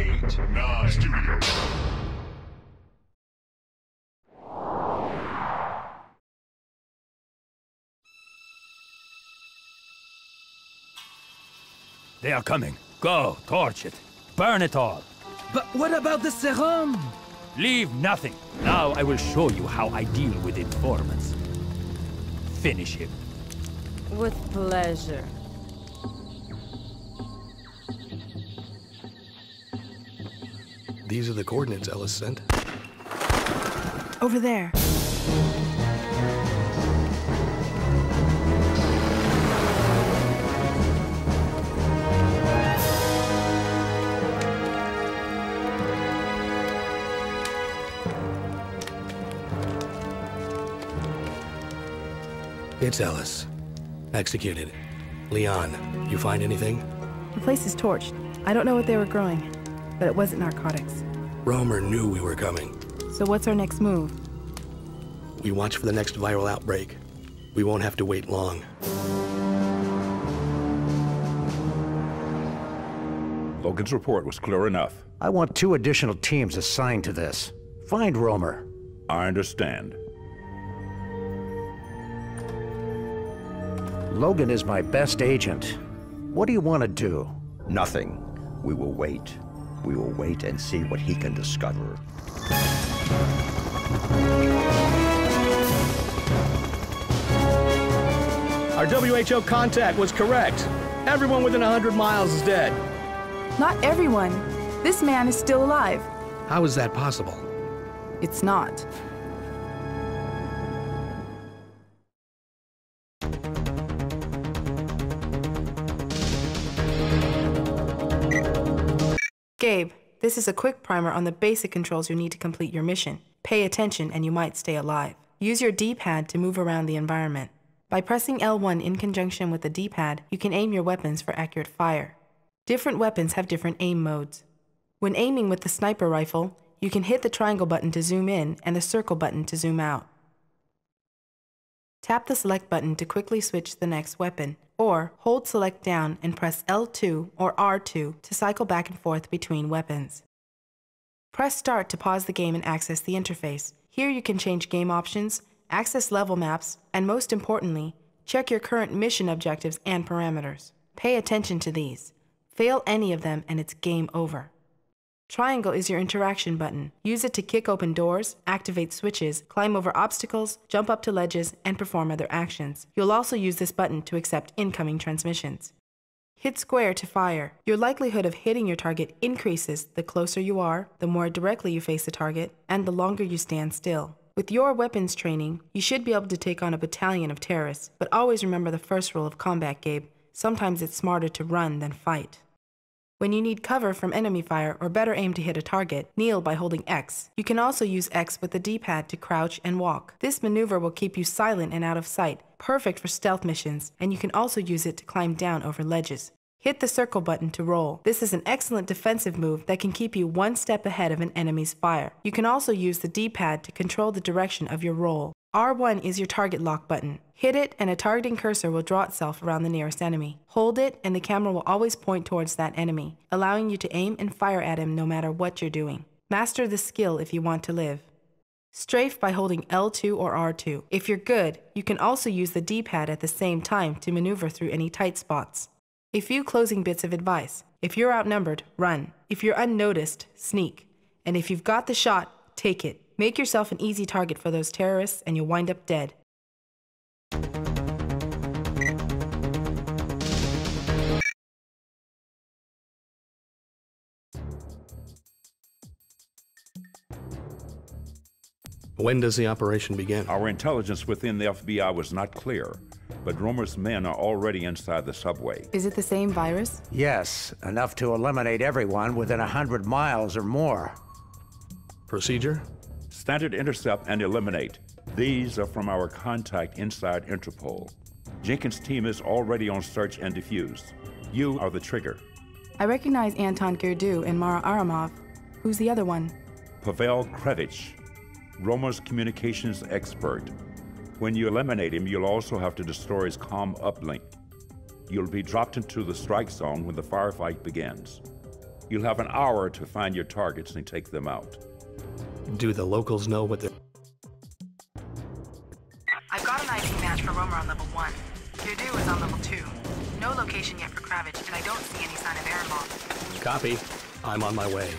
eight, nine. Studio. They are coming. Go, torch it. Burn it all. But what about the serum? Leave nothing. Now I will show you how I deal with informants. Finish him. With pleasure. These are the coordinates Ellis sent. Over there. It's Ellis. Executed. Lian, you find anything? The place is torched. I don't know what they were growing, but it wasn't narcotics. Rhoemer knew we were coming. So what's our next move? We watch for the next viral outbreak. We won't have to wait long. Logan's report was clear enough. I want two additional teams assigned to this. Find Rhoemer. I understand. Logan is my best agent. What do you want to do? Nothing. We will wait. We will wait and see what he can discover. Our WHO contact was correct. Everyone within 100 miles is dead. Not everyone. This man is still alive. How is that possible? It's not. Gabe, this is a quick primer on the basic controls you need to complete your mission. Pay attention and you might stay alive. Use your D-pad to move around the environment. By pressing L1 in conjunction with the D-pad, you can aim your weapons for accurate fire. Different weapons have different aim modes. When aiming with the sniper rifle, you can hit the triangle button to zoom in and the circle button to zoom out. Tap the select button to quickly switch the next weapon, or hold select down and press L2 or R2 to cycle back and forth between weapons. Press start to pause the game and access the interface. Here you can change game options, access level maps, and most importantly, check your current mission objectives and parameters. Pay attention to these. Fail any of them and it's game over. Triangle is your interaction button. Use it to kick open doors, activate switches, climb over obstacles, jump up to ledges, and perform other actions. You'll also use this button to accept incoming transmissions. Hit square to fire. Your likelihood of hitting your target increases the closer you are, the more directly you face the target, and the longer you stand still. With your weapons training, you should be able to take on a battalion of terrorists, but always remember the first rule of combat, Gabe. Sometimes it's smarter to run than fight. When you need cover from enemy fire or better aim to hit a target, kneel by holding X. You can also use X with the D-pad to crouch and walk. This maneuver will keep you silent and out of sight, perfect for stealth missions, and you can also use it to climb down over ledges. Hit the circle button to roll. This is an excellent defensive move that can keep you one step ahead of an enemy's fire. You can also use the D-pad to control the direction of your roll. R1 is your target lock button. Hit it and a targeting cursor will draw itself around the nearest enemy. Hold it and the camera will always point towards that enemy, allowing you to aim and fire at him no matter what you're doing. Master the skill if you want to live. Strafe by holding L2 or R2. If you're good, you can also use the D-pad at the same time to maneuver through any tight spots. A few closing bits of advice. If you're outnumbered, run. If you're unnoticed, sneak. And if you've got the shot, take it. Make yourself an easy target for those terrorists and you'll wind up dead. When does the operation begin? Our intelligence within the FBI was not clear, but Rhoemer's men are already inside the subway. Is it the same virus? Yes, enough to eliminate everyone within a hundred miles or more. Procedure? Standard intercept and eliminate. These are from our contact inside Interpol. Jenkins' team is already on search and defuse. You are the trigger. I recognize Anton Girdeaux and Mara Aramov. Who's the other one? Pavel Kravitch, Rhoemer's communications expert. When you eliminate him, you'll also have to destroy his comm uplink. You'll be dropped into the strike zone when the firefight begins. You'll have an hour to find your targets and take them out. Do the locals know what they're... I've got an ID match for Rhoemer on level 1. Dudu is on level 2. No location yet for Kravitch, and I don't see any sign of Airlock. Copy. I'm on my way.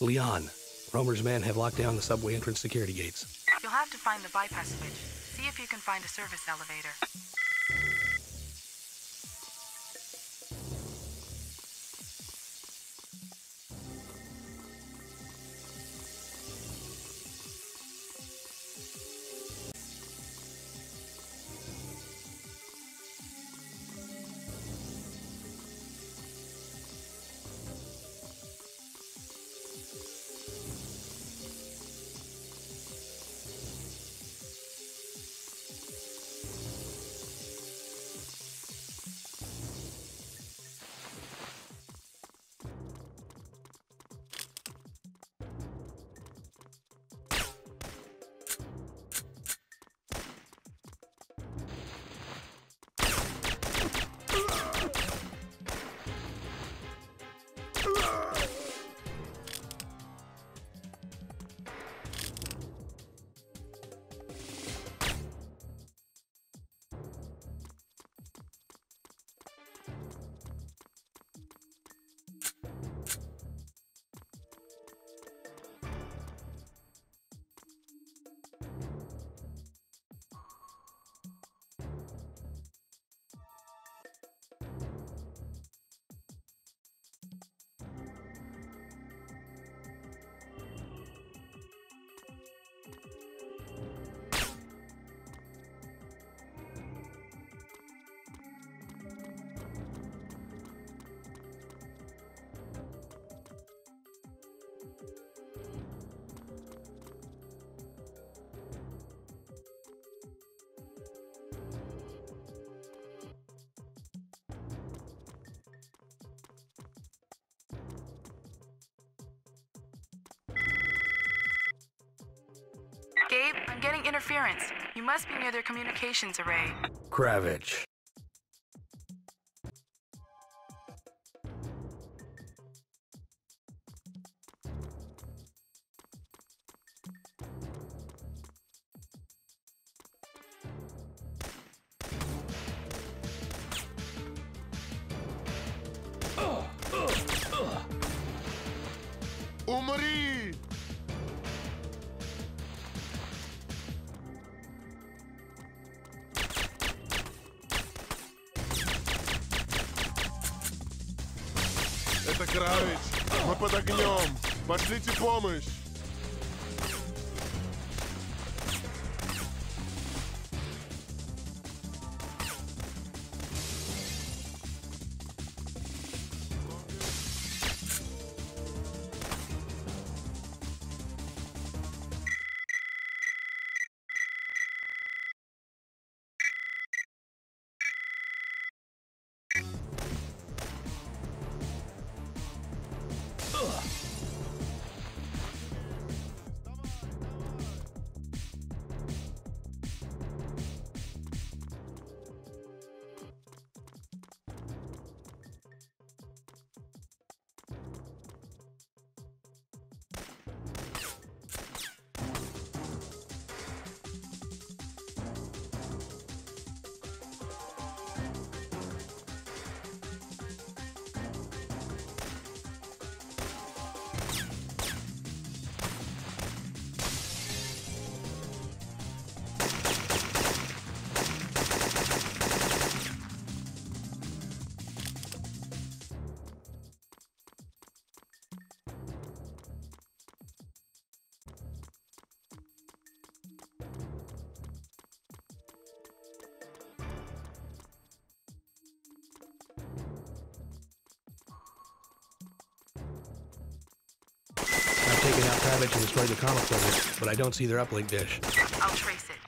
Lian, Rhoemer's men have locked down the subway entrance security gates. You'll have to find the bypass switch. See if you can find a service elevator. getting interference. You must be near their communications array. Kravitch. Umri! Кравич. Мы под огнем. Пошлите помощь. Kravitch and destroyed the comm equipment, but I don't see their uplink dish. I'll trace it.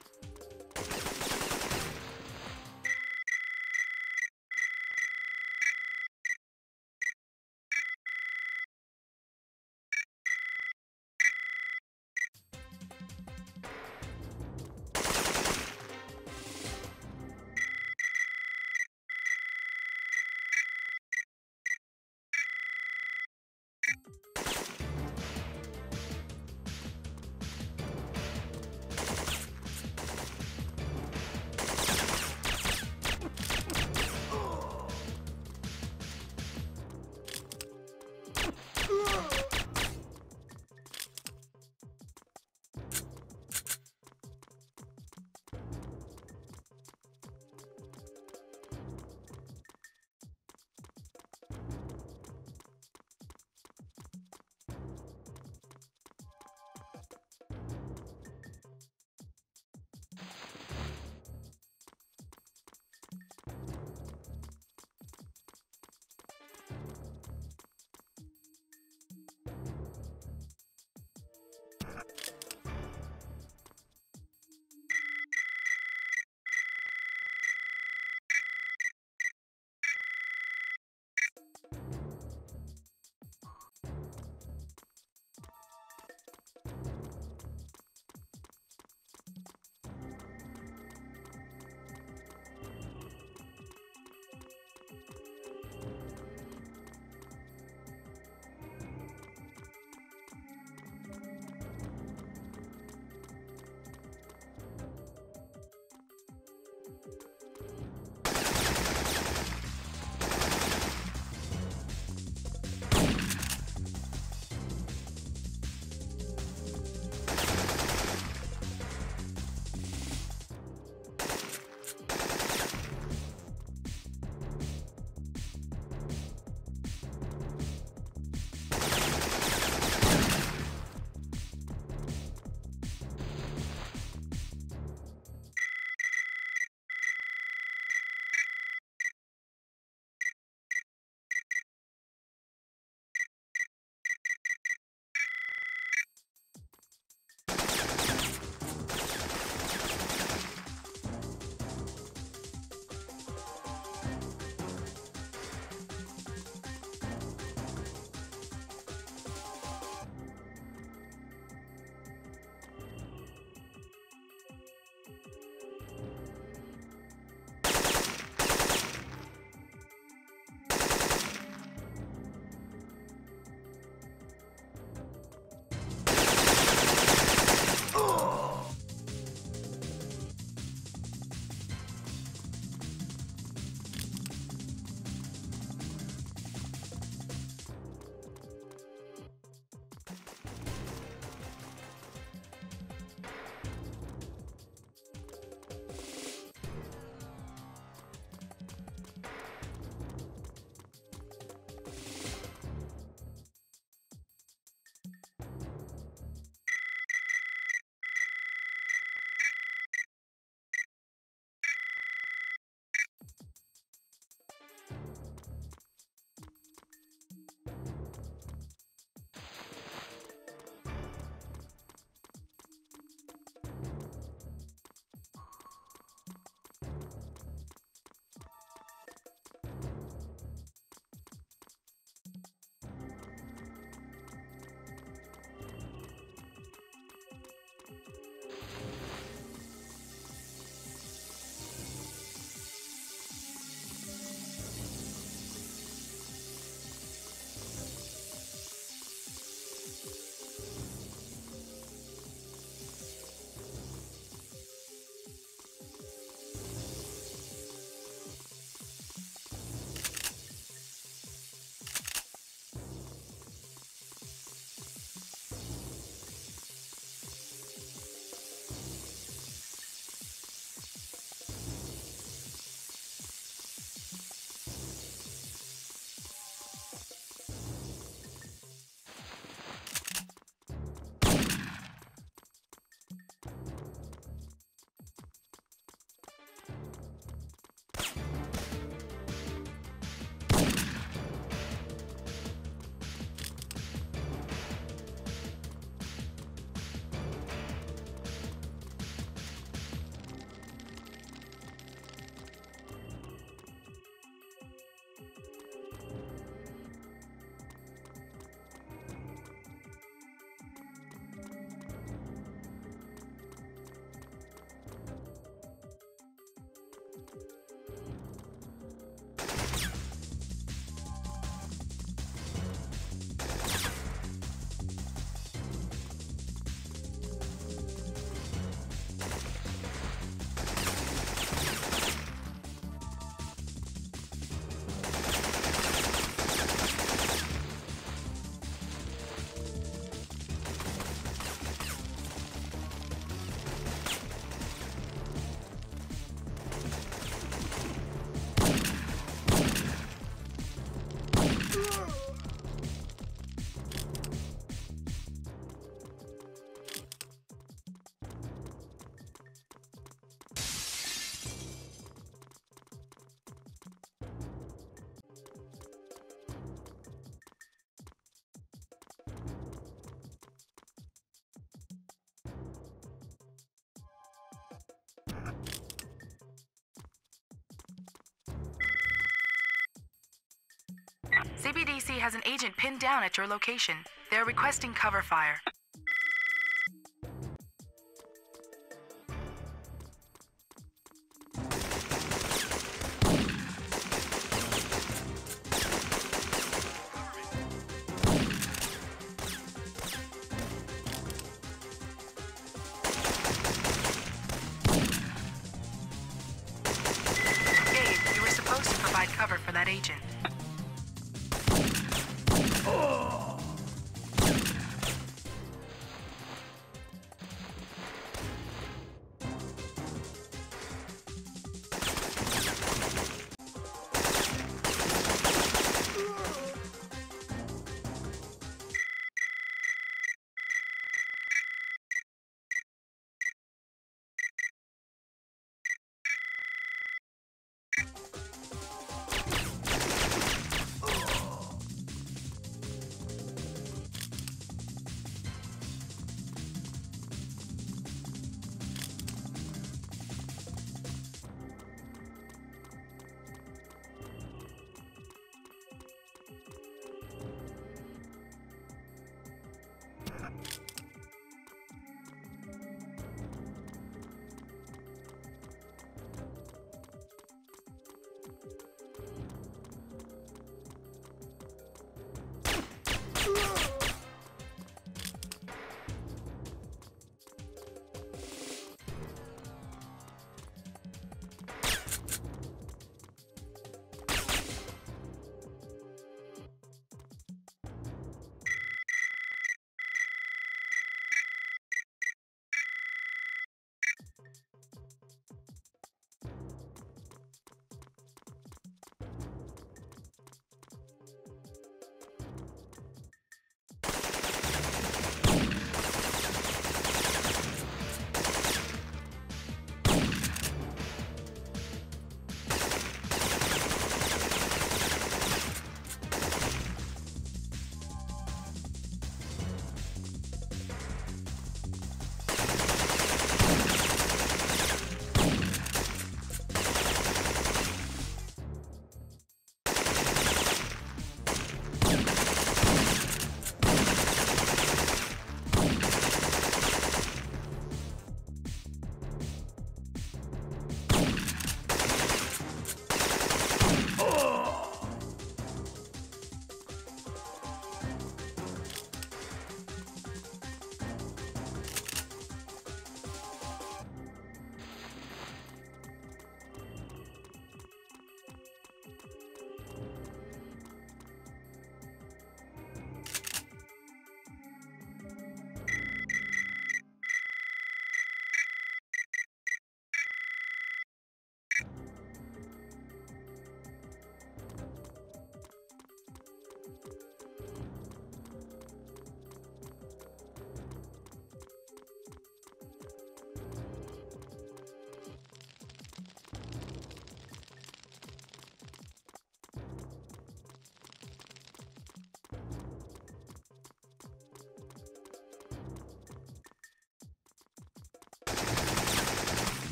CBDC has an agent pinned down at your location. They're requesting cover fire.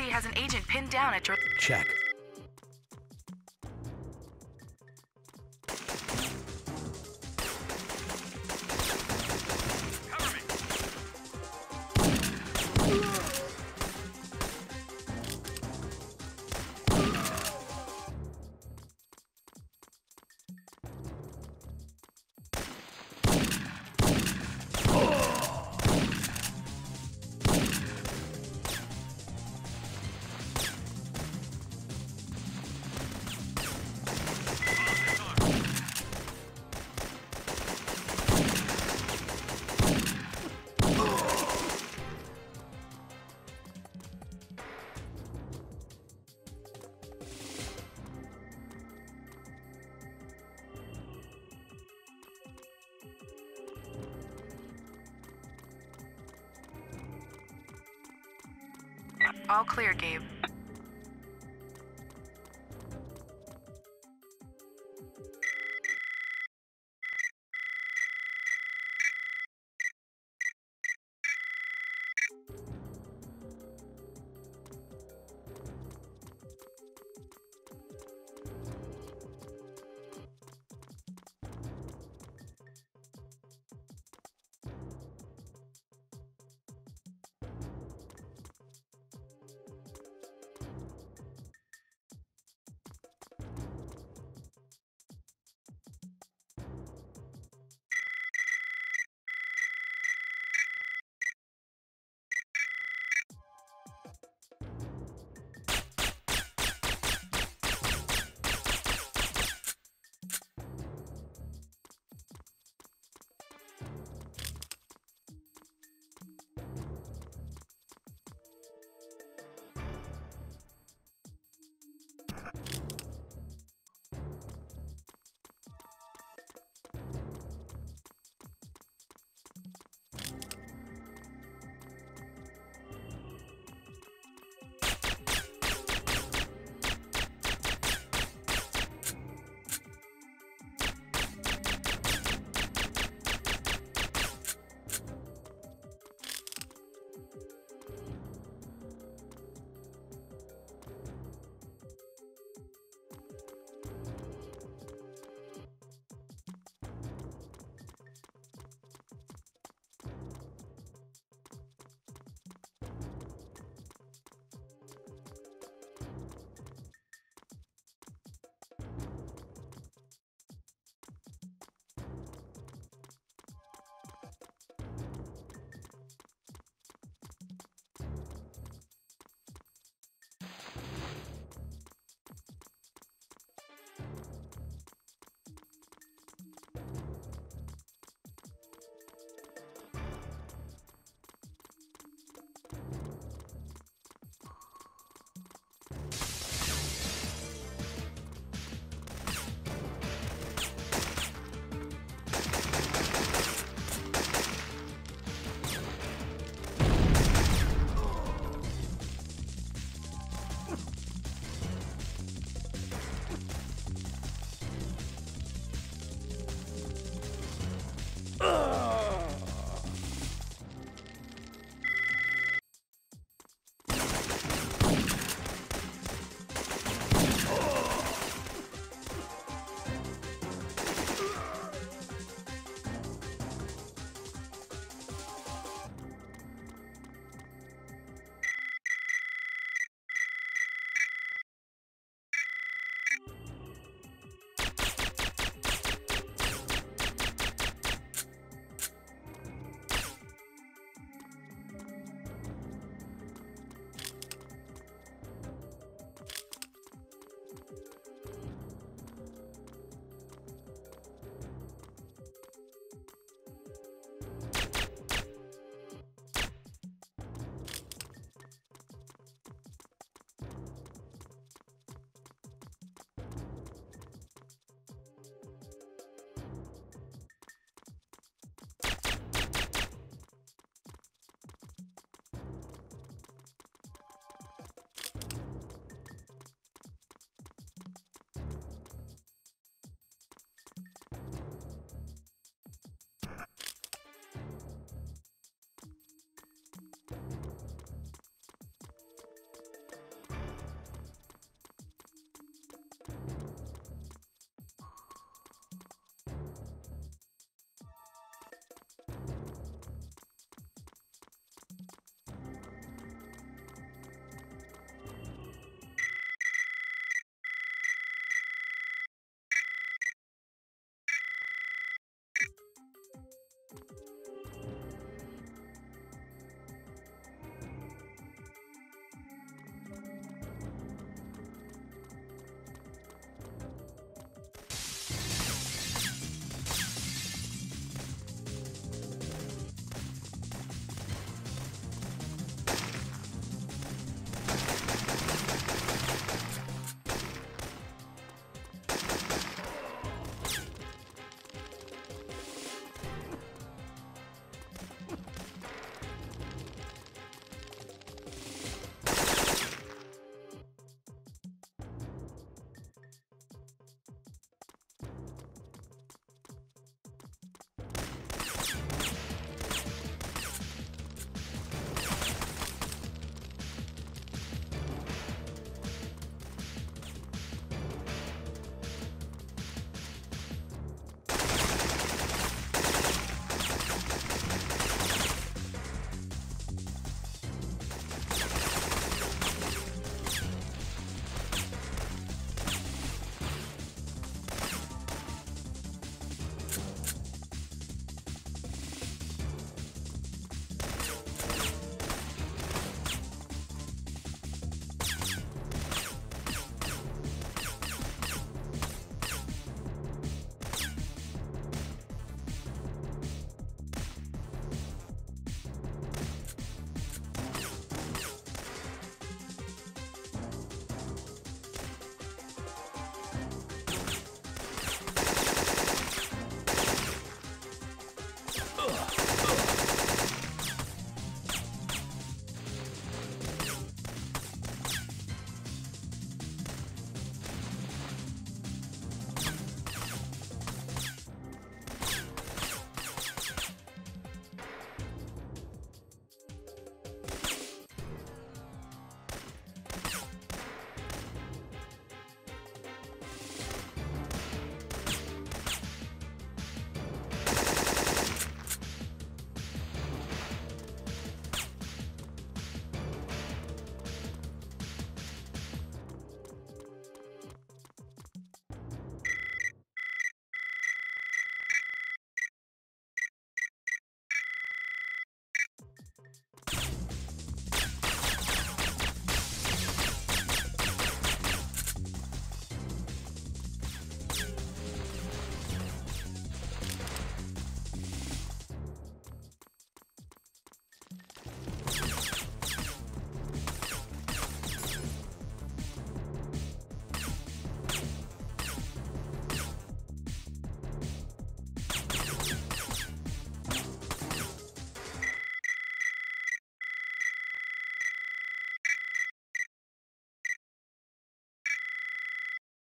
CBDC has an agent pinned down at your. Check. All clear, Gabe.